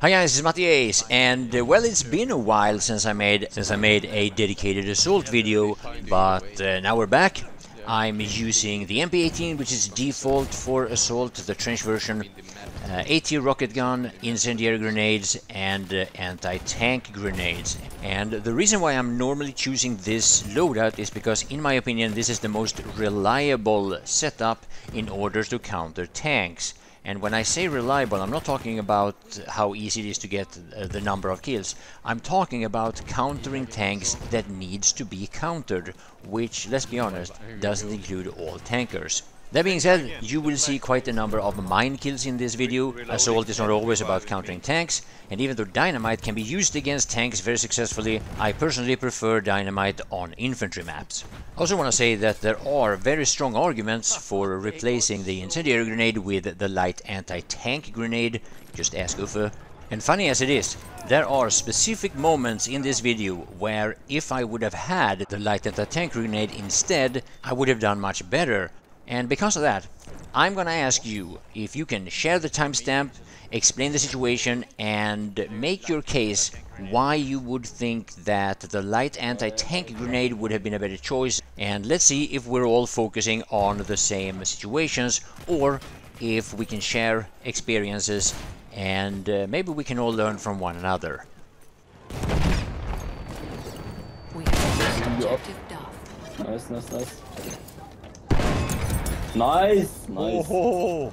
Hi guys, it's Mattias, and uh, well, it's been a while since I made since I made a dedicated assault video, but uh, now we're back. I'm using the MP18, which is default for assault, the trench version, uh, AT rocket gun, incendiary grenades, and uh, anti-tank grenades. And the reason why I'm normally choosing this loadout is because, in my opinion, this is the most reliable setup in order to counter tanks. And when I say reliable, I'm not talking about how easy it is to get uh, the number of kills. I'm talking about countering tanks that needs to be countered, which, let's be honest, doesn't include all tankers. That being said, you will see quite a number of mine kills in this video. Assault is not always about countering tanks, and even though dynamite can be used against tanks very successfully, I personally prefer dynamite on infantry maps. I also want to say that there are very strong arguments for replacing the incendiary grenade with the light anti-tank grenade, just ask Uffe. And funny as it is, there are specific moments in this video where if I would have had the light anti-tank grenade instead, I would have done much better. And because of that, I'm gonna ask you if you can share the timestamp, explain the situation, and make your case why you would think that the light anti-tank grenade would have been a better choice. And let's see if we're all focusing on the same situations or if we can share experiences and uh, maybe we can all learn from one another. We have objective Duff. Nice, nice, nice. Nice, nice. So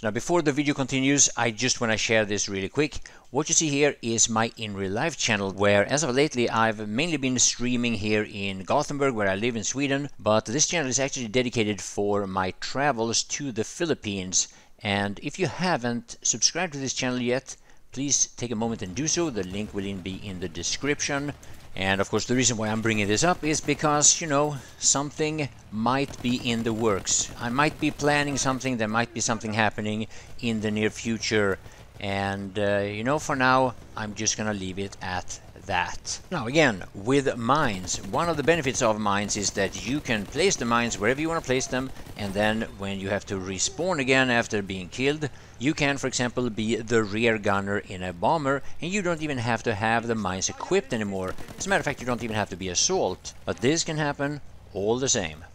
now before the video continues, I just want to share this really quick. What you see here is my in real life channel where as of lately I've mainly been streaming here in Gothenburg where I live in Sweden, but this channel is actually dedicated for my travels to the Philippines. And if you haven't subscribed to this channel yet, please take a moment and do so. The link will be in the description. And of course the reason why I'm bringing this up is because, you know, something might be in the works. I might be planning something, there might be something happening in the near future. And, uh, you know, for now, I'm just gonna leave it at that. Now again, with mines, one of the benefits of mines is that you can place the mines wherever you want to place them and then when you have to respawn again after being killed, you can for example be the rear gunner in a bomber and you don't even have to have the mines equipped anymore. As a matter of fact, you don't even have to be assault, but this can happen all the same.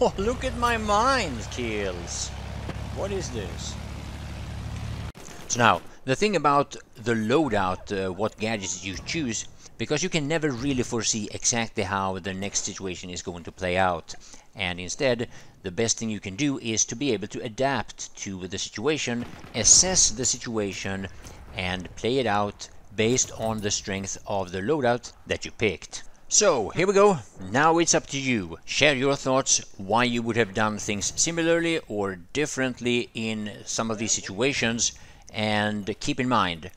Oh, look at my mines kills! What is this? Now, the thing about the loadout, uh, what gadgets you choose, because you can never really foresee exactly how the next situation is going to play out. And instead, the best thing you can do is to be able to adapt to the situation, assess the situation, and play it out based on the strength of the loadout that you picked. So, here we go. Now it's up to you. Share your thoughts why you would have done things similarly or differently in some of these situations and keep in mind,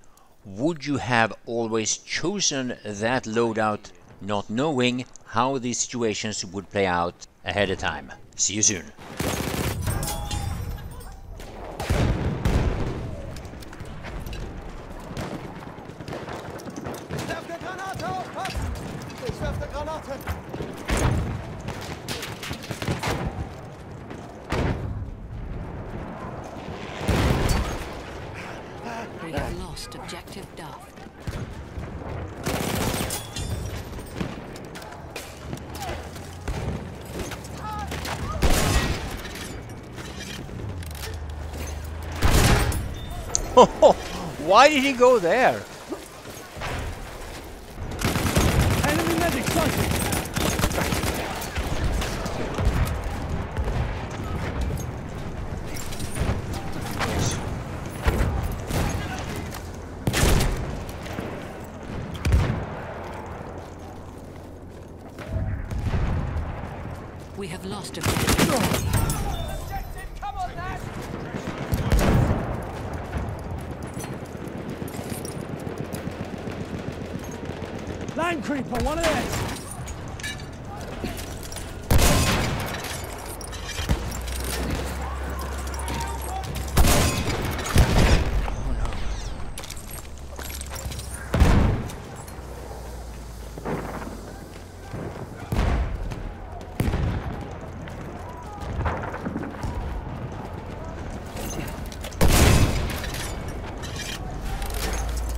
would you have always chosen that loadout not knowing how these situations would play out ahead of time? See you soon. We have lost objective Duff. Why did he go there? Time creeper, one of these.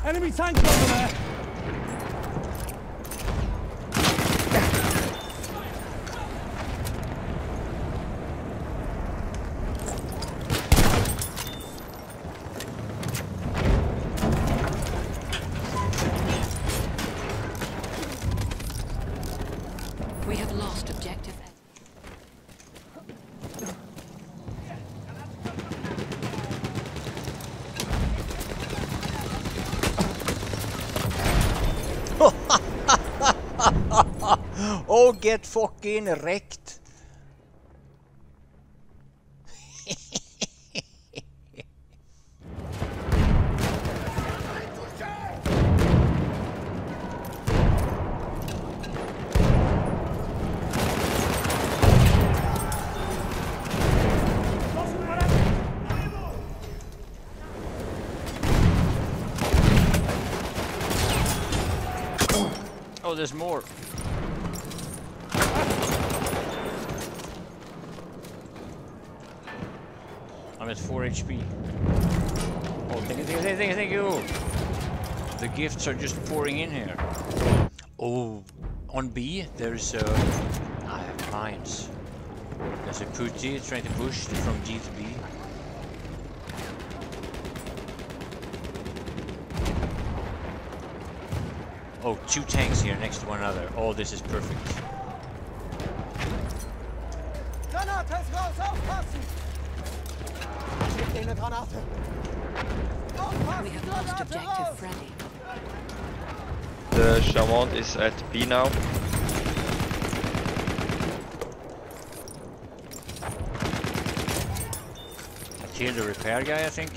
Enemy tank over there! Get fucking wrecked! Oh, there's more. I'm at 4 HP. Oh, thank you, thank you, thank you, thank you! The gifts are just pouring in here. Oh, on B, uh, there's a... I have mines. There's a Putty trying to push from G to B. Oh, two tanks here next to one another. Oh, this is perfect. Granate raus, aufpassen! Schickt dir eine Granate! We have lost objective raus! Freddy. The Chamond is at B now. Kill the repair guy, I think.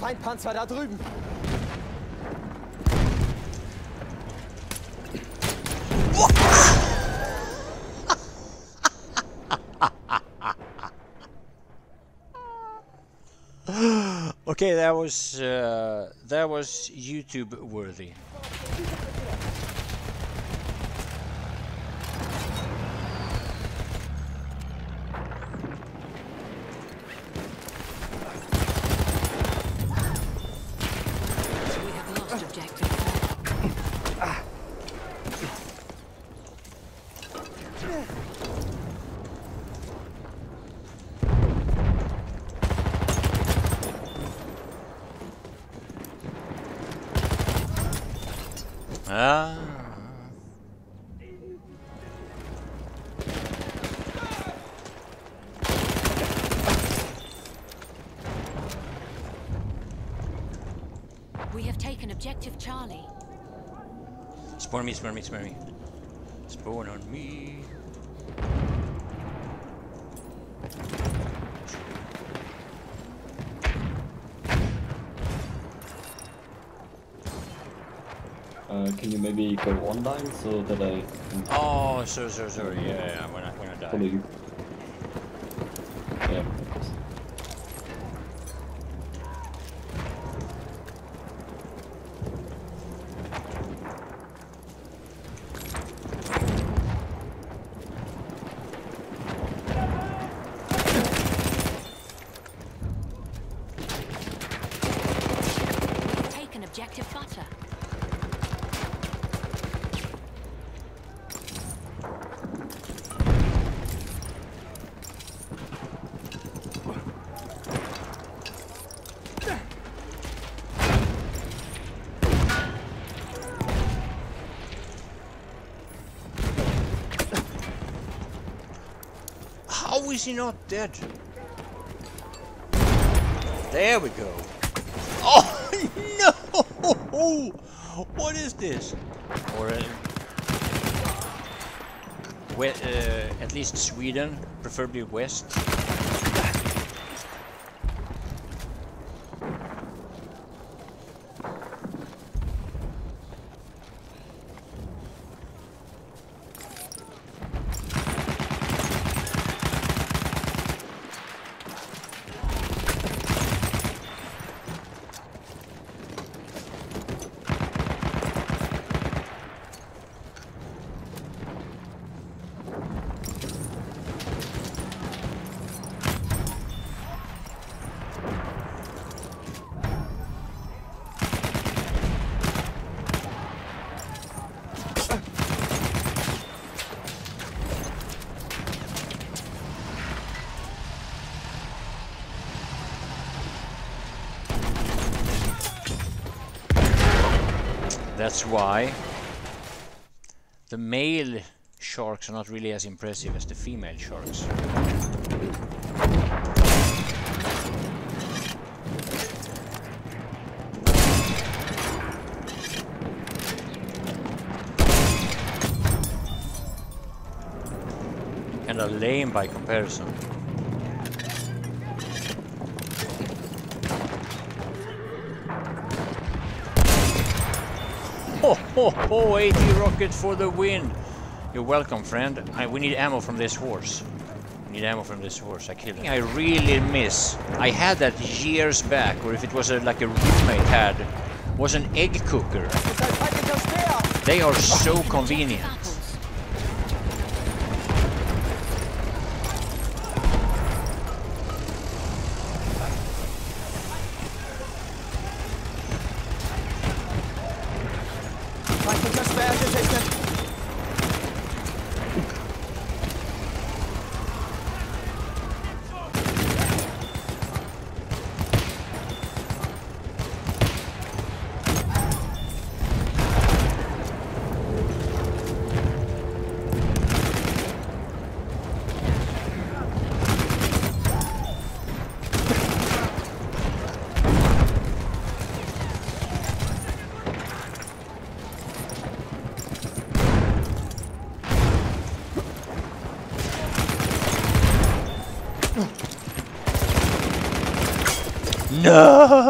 Feindpanzer da drüben! Okay, that was uh, that was YouTube worthy. We have lost objective Freddy. Ah. We have taken objective Charlie. Spawn me, spawn me, spawn me. Spawn on me. Uh, can you maybe go online so that I can Oh, sorry, sorry, sorry. Yeah, yeah, yeah, when I when I follow die. you? Yeah, of course. Taken objective butter. How is he not dead? There we go. Oh no! What is this? Or uh, uh, at least Sweden, preferably west. That's why the male sharks are not really as impressive as the female sharks. And are lame by comparison. Ho ho ho! AT rocket for the win! You're welcome, friend. I, we need ammo from this horse. We need ammo from this horse. I killed him. I really miss. I had that years back, or if it was a, like a roommate had, was an egg cooker. Ist ein feindlicher Speer! They are so convenient. No!